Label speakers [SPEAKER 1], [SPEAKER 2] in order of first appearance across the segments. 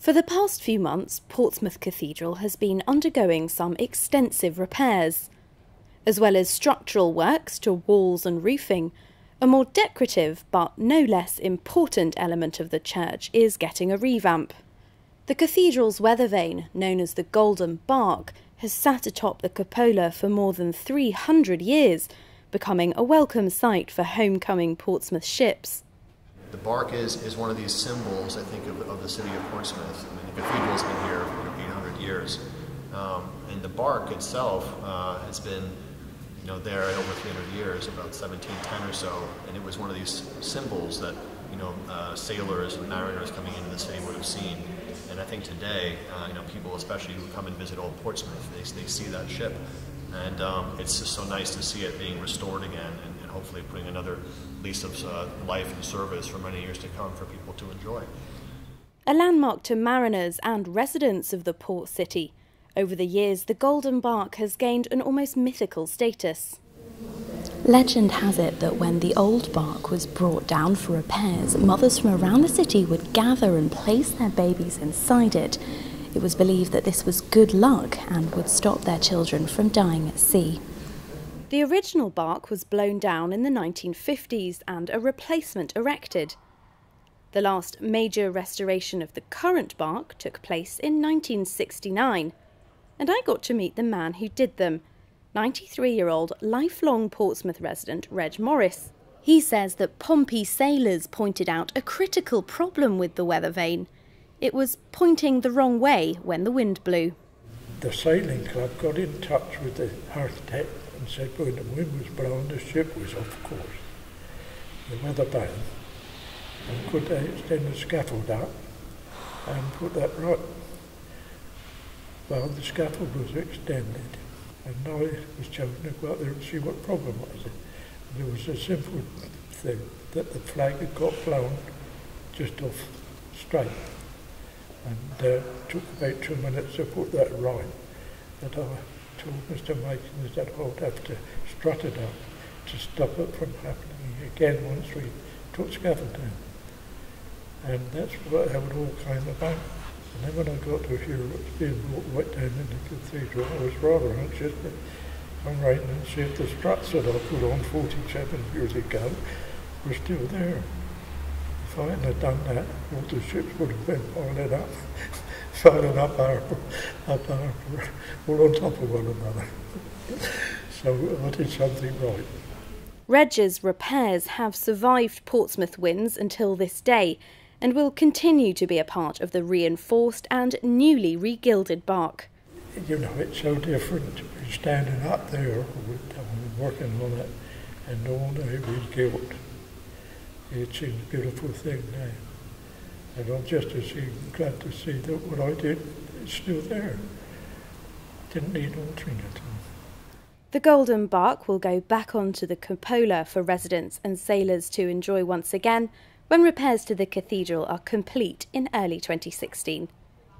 [SPEAKER 1] For the past few months, Portsmouth Cathedral has been undergoing some extensive repairs. As well as structural works to walls and roofing, a more decorative but no less important element of the church is getting a revamp. The cathedral's weather vane, known as the Golden Barque, has sat atop the cupola for more than 300 years, becoming a welcome sight for homecoming Portsmouth ships.
[SPEAKER 2] The barque is, is one of these symbols, I think, of, of the city of Portsmouth. I mean, the cathedral's been here for 800 years. Um, and the barque itself uh, has been you know, there at over 300 years, about 1710 or so. And it was one of these symbols that you know, uh, sailors and mariners coming into the city would have seen. And I think today, uh, you know, people especially who come and visit Old Portsmouth, they, they see that ship. And um, it's just so nice to see it being restored again and, and hopefully putting another lease of uh, life and service for many years to come for people to enjoy.
[SPEAKER 1] A landmark to mariners and residents of the port city. Over the years, the Golden Barque has gained an almost mythical status. Legend has it that when the old barque was brought down for repairs, mothers from around the city would gather and place their babies inside it. It was believed that this was good luck and would stop their children from dying at sea. The original barque was blown down in the 1950s and a replacement erected. The last major restoration of the current barque took place in 1969, and I got to meet the man who did them, 93 year old lifelong Portsmouth resident Reg Morris. He says that Pompey sailors pointed out a critical problem with the weather vane. It was pointing the wrong way when the wind blew.
[SPEAKER 3] The sailing club got in touch with the architect and said when the wind was blowing, the ship was off course. The weather vane. And could they extend the scaffold up and put that right? Well, the scaffold was extended, and now it was chosen to go out there and see what problem was. It. And there was a simple thing that the flag had got blown just off straight. And uh, took about two minutes to put that right. That I told Mr. Mason that I would have to strut it up to stop it from happening again once we took scaffold down. And that's what, how it all came about. And then when I got to hear it was being brought right down in the cathedral, I was rather anxious to come right and see if the struts that I put on 47 years ago were still there. If I hadn't have done that, all the ships would have been piled up, piling up harbour, up harbour, all on top of one another. so I did something right.
[SPEAKER 1] Reg's repairs have survived Portsmouth winds until this day and will continue to be a part of the reinforced and newly regilded barque.
[SPEAKER 3] You know, it's so different to be standing up there working on it and knowing they regilt. It's a beautiful thing now. And I'm just as glad to see that what I did is still there. Didn't need altering it.
[SPEAKER 1] The Golden Barque will go back onto the cupola for residents and sailors to enjoy once again when repairs to the cathedral are complete in early 2016.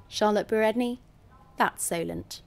[SPEAKER 1] Charlotte Briere-Edney, that's Solent.